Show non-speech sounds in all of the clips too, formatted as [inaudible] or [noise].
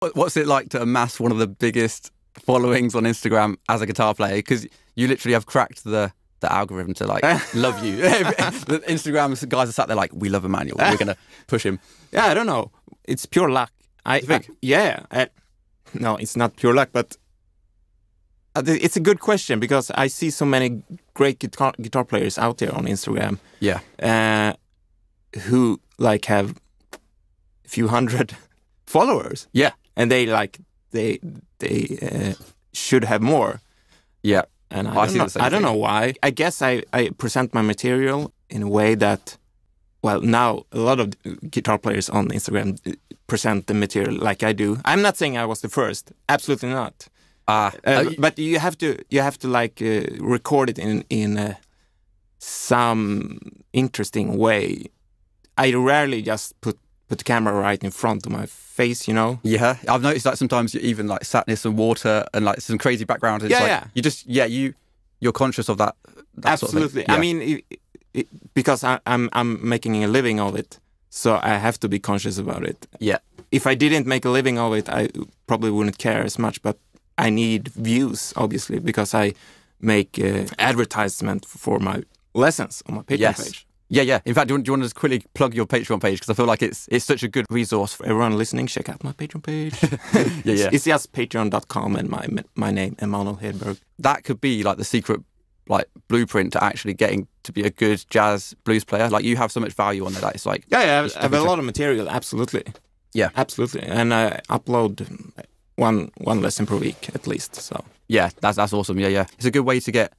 What's it like to amass one of the biggest followings on Instagram as a guitar player? Because you literally have cracked the the algorithm to like [laughs] love you. [laughs] the Instagram guys are sat there like, we love Emanuel. We're gonna push him. [laughs] Yeah, I don't know. It's pure luck. I think. I, yeah. I, no, it's not pure luck, but uh, it's a good question because I see so many great guitar guitar players out there on Instagram. Yeah. Uh, who like have a few hundred followers. Yeah. And they like they they uh, should have more. Yeah. And I, oh, I don't, know, I don't know why. I guess I, I present my material in a way that, well, now a lot of guitar players on Instagram present the material like I do. I'm not saying I was the first. Absolutely not. Uh, uh, but you have to you have to like uh, record it in in uh, some interesting way. I rarely just put put the camera right in front of my face, you know? Yeah, I've noticed that sometimes you even like sat near some water and like some crazy background. It's yeah, like, yeah. You just yeah you you're conscious of that. that Absolutely. Sort of yeah. I mean, it, it, because I, I'm I'm making a living of it, so I have to be conscious about it. Yeah. If I didn't make a living of it, I probably wouldn't care as much. But I need views, obviously, because I make uh, advertisement for my lessons on my Patreon yes. page. Yeah, yeah. In fact, do you, want, do you want to just quickly plug your Patreon page because I feel like it's it's such a good resource for everyone listening. Check out my Patreon page. [laughs] yeah, yeah. It's, just patreon.com and my my name, Emanuel Hedberg. That could be like the secret like blueprint to actually getting to be a good jazz blues player. Like you have so much value on there that it's like yeah, yeah. I have a lot of material. Absolutely. Yeah, absolutely. And I upload one one lesson per week at least. So yeah, that's that's awesome. Yeah, yeah. It's a good way to get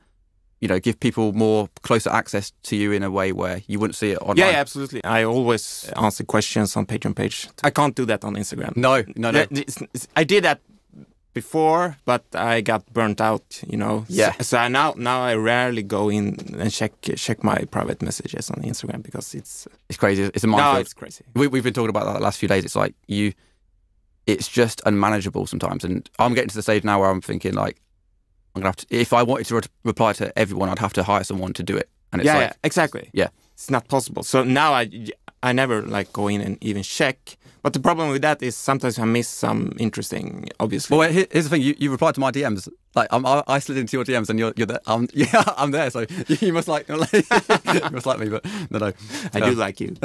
you know, give people more closer access to you in a way where you wouldn't see it online. Yeah, absolutely. I always answer questions on Patreon page. I can't do that on Instagram. No, no, no. I did that before, but I got burnt out. You know. Yeah. So, so now, now I rarely go in and check check my private messages on Instagram because it's it's crazy. It's a minefield. No, it's crazy. We, we've been talking about that the last few days. It's like you, it's just unmanageable sometimes, and I'm getting to the stage now where I'm thinking like I'm gonna have to. If I wanted to re reply to everyone, I'd have to hire someone to do it. And it's yeah, like, yeah, exactly. Yeah, it's not possible. So now I, I never like go in and even check. But the problem with that is sometimes I miss some interesting, obviously. Well, here's the thing: you, you replied to my DMs. Like I'm, I slid into your DMs, and you're you're there. I'm, [laughs] yeah, I'm there. So [laughs] you must like, [laughs] you must like me, but no, no. I do uh, like you.